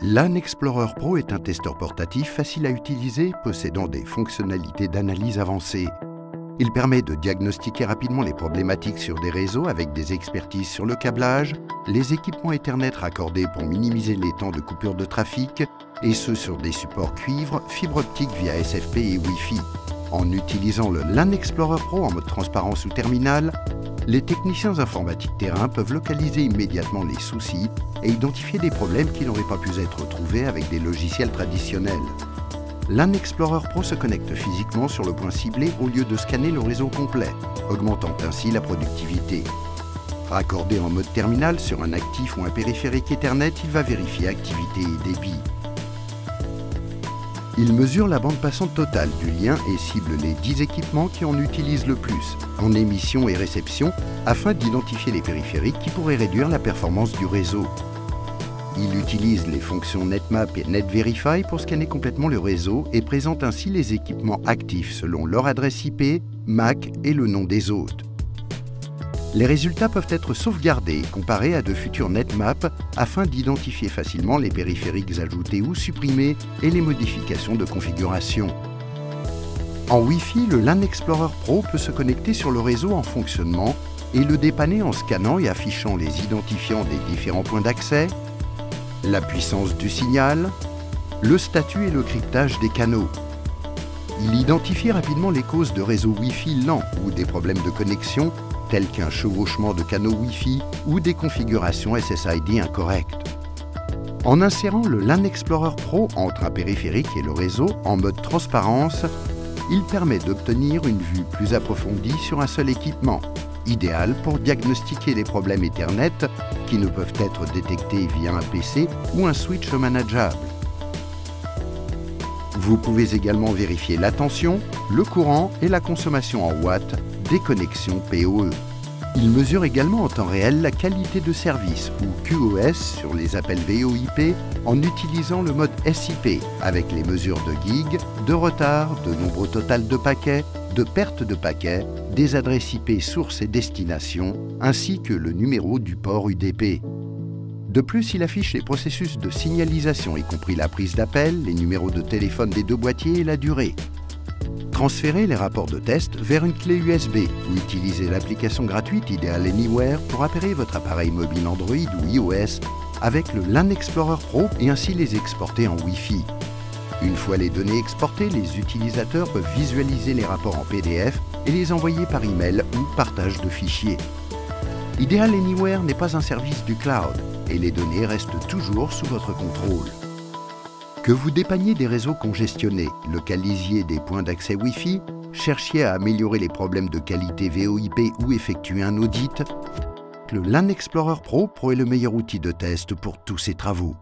LAN Explorer Pro est un testeur portatif facile à utiliser, possédant des fonctionnalités d'analyse avancées. Il permet de diagnostiquer rapidement les problématiques sur des réseaux avec des expertises sur le câblage, les équipements Ethernet raccordés pour minimiser les temps de coupure de trafic, et ce sur des supports cuivre, fibre optique via SFP et Wi-Fi. En utilisant le LAN Explorer Pro en mode transparence ou terminal, les techniciens informatiques terrain peuvent localiser immédiatement les soucis et identifier des problèmes qui n'auraient pas pu être trouvés avec des logiciels traditionnels. LAN Explorer Pro se connecte physiquement sur le point ciblé au lieu de scanner le réseau complet, augmentant ainsi la productivité. Raccordé en mode terminal sur un actif ou un périphérique Ethernet, il va vérifier activité et débit. Il mesure la bande passante totale du lien et cible les 10 équipements qui en utilisent le plus, en émission et réception, afin d'identifier les périphériques qui pourraient réduire la performance du réseau. Il utilise les fonctions NetMap et NetVerify pour scanner complètement le réseau et présente ainsi les équipements actifs selon leur adresse IP, MAC et le nom des hôtes. Les résultats peuvent être sauvegardés et comparés à de futurs netmaps afin d'identifier facilement les périphériques ajoutés ou supprimés et les modifications de configuration. En Wi-Fi, le LAN Explorer Pro peut se connecter sur le réseau en fonctionnement et le dépanner en scannant et affichant les identifiants des différents points d'accès, la puissance du signal, le statut et le cryptage des canaux. Il identifie rapidement les causes de réseaux Wi-Fi lents ou des problèmes de connexion tels qu'un chevauchement de canaux Wi-Fi ou des configurations SSID incorrectes. En insérant le LAN Explorer Pro entre un périphérique et le réseau en mode transparence, il permet d'obtenir une vue plus approfondie sur un seul équipement, idéal pour diagnostiquer les problèmes Ethernet qui ne peuvent être détectés via un PC ou un switch manageable. Vous pouvez également vérifier la tension, le courant et la consommation en watts des connexions PoE. Il mesure également en temps réel la qualité de service ou QoS sur les appels VoIP en utilisant le mode SIP avec les mesures de gig, de retard, de nombre total de paquets, de perte de paquets, des adresses IP source et destination, ainsi que le numéro du port UDP. De plus, il affiche les processus de signalisation, y compris la prise d'appel, les numéros de téléphone des deux boîtiers et la durée. Transférez les rapports de test vers une clé USB ou utilisez l'application gratuite Ideal Anywhere pour appairer votre appareil mobile Android ou iOS avec le LAN Explorer Pro et ainsi les exporter en Wi-Fi. Une fois les données exportées, les utilisateurs peuvent visualiser les rapports en PDF et les envoyer par email ou partage de fichiers. Ideal Anywhere n'est pas un service du cloud et les données restent toujours sous votre contrôle. Que vous dépanniez des réseaux congestionnés, localisiez des points d'accès Wi-Fi, cherchiez à améliorer les problèmes de qualité VoIP ou effectuer un audit, le LAN Explorer Pro Pro est le meilleur outil de test pour tous ces travaux.